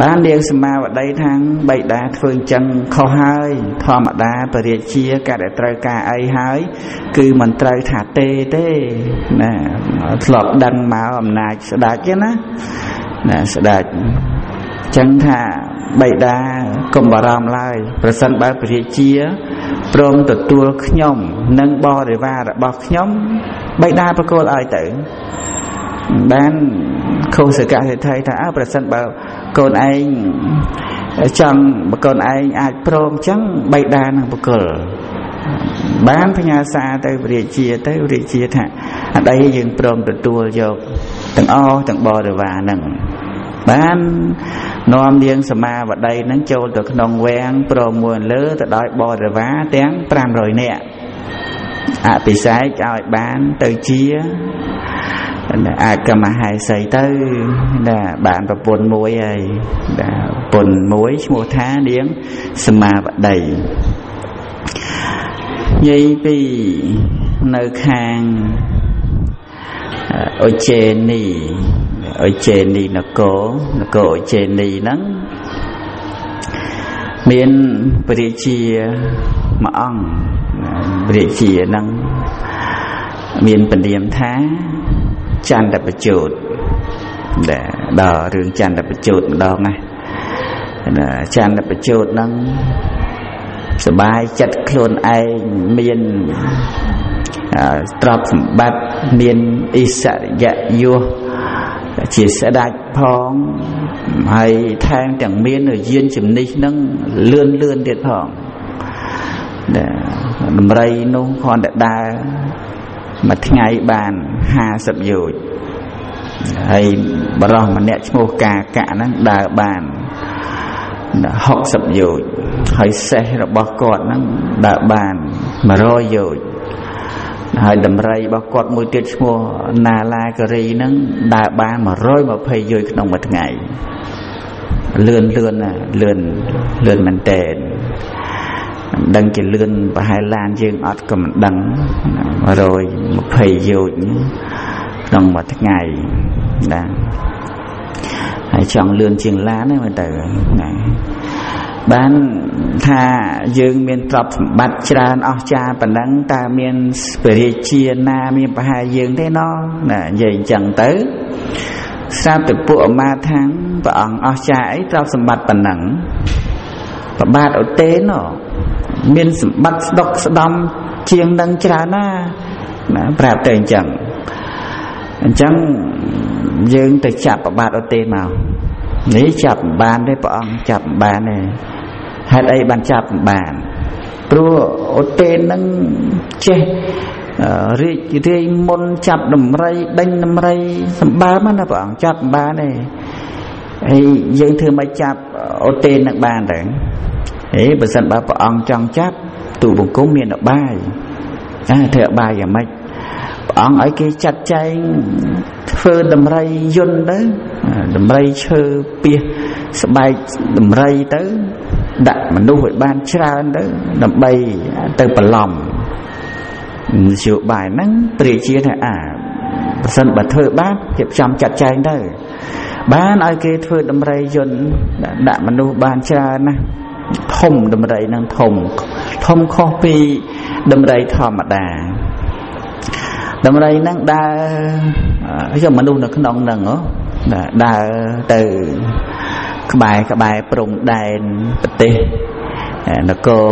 បាននាងសមាវតីថាងបៃតាធ្វើអញ្ចឹងខុសហើយ ធម្មតាបរិជាកាត់តែត្រូវការអីហើយ គឺមិនត្រូវថាទេទេណាធ្លាប់ដឹងមកអំណាចស្ដេចណាណាស្ដេចចឹងថាបៃតាកុំបារម្ភឡើយប្រសិនបើពរាជាព្រមទទួលខ្ញុំ និងបរិវាររបស់ខ្ញុំបៃតាប្រគល់ឲ្យទៅបានខុសកសិទ្ធិថាអើប្រសិនបើ កូនឯងចង់បើកូនឯងអាចព្រមចឹងបៃតានឹងប្រគល់បានផ្ញើសារទៅពរាជាទៅពរាជាថាអតីយើងព្រមទទួលយកទាំងអស់ទាំងបរិវារនឹងបាននាំនាងសមាវតីនឹងចូលទៅក្នុងវាំងព្រមមួយលើទៅដោយបរិវារទាំង500នាក់អភិសេកឲ្យបានទៅជា អាចកមហេសីទៅណាបានប្រពន្ធមួយហើយណាប្រពន្ធមួយឈ្មោះថានាងសមាវតីនិយាយពីនៅខាងអុចេនីអុចេនីនគរនគរអុចេនីហ្នឹងមានព្រះរាជាមួយអង្គព្រះរាជាហ្នឹងមានពលាមថា ចន្ទបជោតដែលដល់រឿងចន្ទបជោតម្ដងណាចន្ទបជោតហ្នឹងសបាយចិត្តខ្លួនឯងមានទ្រព្យសម្បត្តិមានអិសរិយយសជាស្ដេចផងហើយថែមទាំងមានយានជំនិះនឹងលឿនលឿនទៀតផងដំរីនោះគ្រាន់តែដើរមួយថ្ងៃបាន 50យោជន៍ហើយបរោះម្នាក់ឈ្មោះកាកៈហ្នឹងដើរបាន60យោជន៍ហើយសេះរបស់គាត់ហ្នឹងដើរបាន100យោជន៍ហើយដំរីរបស់គាត់មួយទៀតឈ្មោះណាឡាការីហ្នឹងដើរបាន120យោជន៍ក្នុងមួយថ្ងៃលឿនលឿនណាលឿនលឿនមែនតើ មិនដឹងជាលឿនប្រហែលឡានយើងអត់ក៏មិនដឹង120យោជន៍ក្នុងមួយថ្ងៃណាហើយចង់លឿនជាងឡានហ្នឹងមើលទៅណាបានថាយើងមានទ្រព្យសម្បត្តិច្រើនអស្ចារ្យប៉ុណ្ណឹងតើមានព្រះរាជាណាមានប្រហែលយើងទេណោះណានិយាយអញ្ចឹងទៅស្រាប់តែពួកអមាថាងព្រះអង្គអស្ចារ្យអីទ្រព្យសម្បត្តិប៉ុណ្ណឹងប្របាទឧទេណោះ មានសម្បត្តិស្ដុកស្ដំជាងនឹងច្រើនណាណាប្រាប់ទៅអញ្ចឹងអញ្ចឹងយើងទៅចាប់ប្របាទឧទេមកនេះចាប់បានទេព្រះអង្គចាប់បានទេហេតុអីបានចាប់បានព្រោះឧទេនឹងចេះរាជរាយមុនចាប់ដំរីដេញដំរីសម្បើមណាព្រះអង្គចាប់បានទេហើយយើងធ្វើមកចាប់អូទេនឹងបានទៅ ហេបើសិនបើព្រះអង្គចង់ចាប់ទូបង្គំមានអបាយអាធ្វើអបាយយ៉ាងម៉េចព្រះអង្គឲ្យគេចាត់ចែងធ្វើដំរីយន្តទៅដំរីឈើពីស្បែកដំរីទៅ ដាក់មនុស្សឲ្យបានច្រើនទៅដើម្បីទៅបន្លំនយោបាយហ្នឹងព្រះជាថាអាប្រសិនបើធ្វើបានគេផ្សំចាត់ចែងទៅបានឲ្យគេធ្វើដំរីយន្តដាក់មនុស្សបានច្រើនណាស់ ធំដំរីហ្នឹងធំធំខុសពីដំរីធម្មតាដំរីហ្នឹងដើរយកមនុស្សនៅក្នុងហ្នឹងដើរទៅក្បែរក្បែរព្រំដែនប្រទេសនគរ